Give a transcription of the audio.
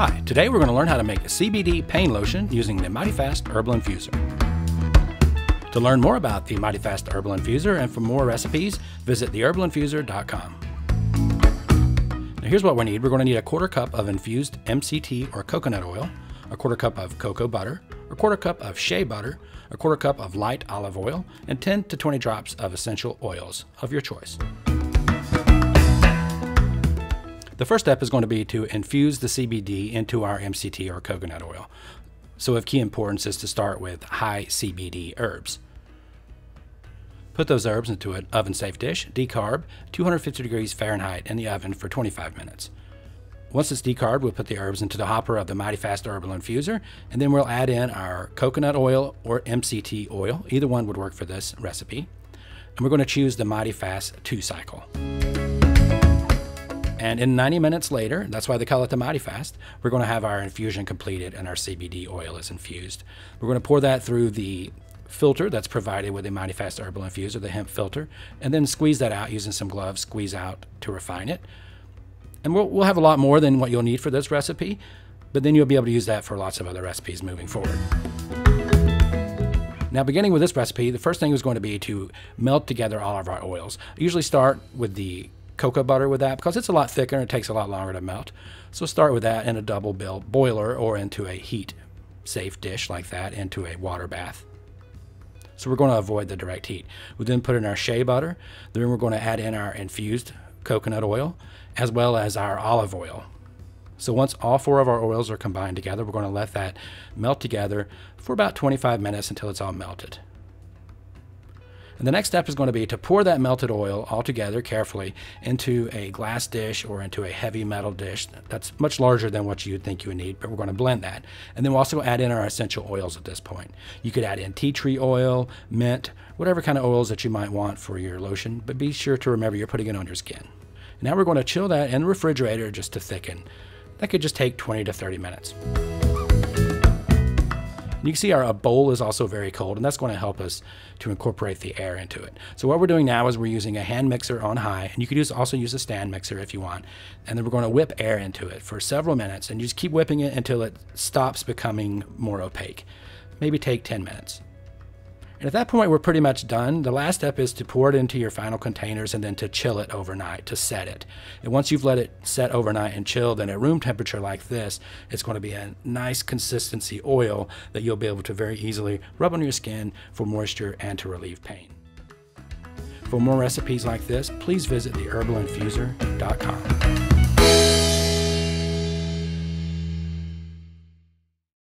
Hi, today we're going to learn how to make a CBD pain lotion using the Mighty Fast Herbal Infuser. To learn more about the Mighty Fast Herbal Infuser and for more recipes, visit theherbalinfuser.com. Now here's what we need. We're going to need a quarter cup of infused MCT or coconut oil, a quarter cup of cocoa butter, a quarter cup of shea butter, a quarter cup of light olive oil, and 10 to 20 drops of essential oils of your choice. The first step is going to be to infuse the CBD into our MCT or coconut oil. So of key importance is to start with high CBD herbs. Put those herbs into an oven safe dish, decarb, 250 degrees Fahrenheit in the oven for 25 minutes. Once it's decarbed, we'll put the herbs into the hopper of the Mighty Fast Herbal Infuser, and then we'll add in our coconut oil or MCT oil. Either one would work for this recipe. And we're going to choose the Mighty Fast 2 cycle. And in 90 minutes later, that's why they call it the Mighty Fast, we're going to have our infusion completed and our CBD oil is infused. We're going to pour that through the filter that's provided with the Mighty Fast Herbal Infuser, the hemp filter, and then squeeze that out using some gloves, squeeze out to refine it. And we'll, we'll have a lot more than what you'll need for this recipe, but then you'll be able to use that for lots of other recipes moving forward. Now, beginning with this recipe, the first thing is going to be to melt together all of our oils. I usually start with the cocoa butter with that because it's a lot thicker and it takes a lot longer to melt. So start with that in a double bill boiler or into a heat safe dish like that into a water bath. So we're going to avoid the direct heat. We then put in our shea butter. Then we're going to add in our infused coconut oil as well as our olive oil. So once all four of our oils are combined together, we're going to let that melt together for about 25 minutes until it's all melted. And the next step is going to be to pour that melted oil all together carefully into a glass dish or into a heavy metal dish that's much larger than what you'd think you would need, but we're going to blend that. And then we'll also add in our essential oils at this point. You could add in tea tree oil, mint, whatever kind of oils that you might want for your lotion, but be sure to remember you're putting it on your skin. Now we're going to chill that in the refrigerator just to thicken. That could just take 20 to 30 minutes. You can see our bowl is also very cold, and that's going to help us to incorporate the air into it. So what we're doing now is we're using a hand mixer on high, and you could use, also use a stand mixer if you want. And then we're going to whip air into it for several minutes, and you just keep whipping it until it stops becoming more opaque. Maybe take 10 minutes. And at that point, we're pretty much done. The last step is to pour it into your final containers and then to chill it overnight, to set it. And once you've let it set overnight and chill, then at room temperature like this, it's going to be a nice consistency oil that you'll be able to very easily rub on your skin for moisture and to relieve pain. For more recipes like this, please visit theherbalinfuser.com.